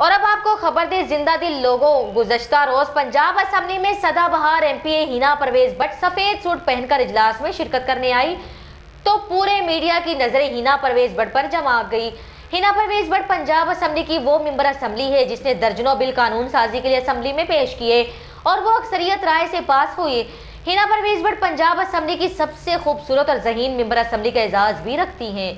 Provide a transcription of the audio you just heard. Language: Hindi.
और अब आपको खबर दे ज़िंदा दिल लोगों। गुजश्ता रोज पंजाब असम्बली में सदाबहार एमपीए हिना परवेज भट्ट सफ़ेद सूट पहनकर इजलास में शिरकत करने आई तो पूरे मीडिया की नज़रें हिना परवेज भट्ट पर जमा गई। हिना परवेज भट्ट पंजाब असम्बली की वो मेंबर असम्बली है जिसने दर्जनों बिल कानून साजी के लिए असम्बली में पेश किए, और वो अक्सरियत राय से पास हुई। हिना परवेज भट्ट पंजाब असम्बली की सबसे खूबसूरत और जहीन मेंबर असम्बली का एजाज भी रखती हैं।